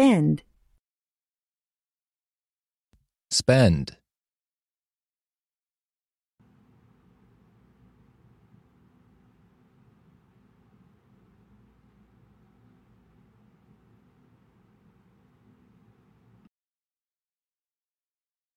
spend, spend,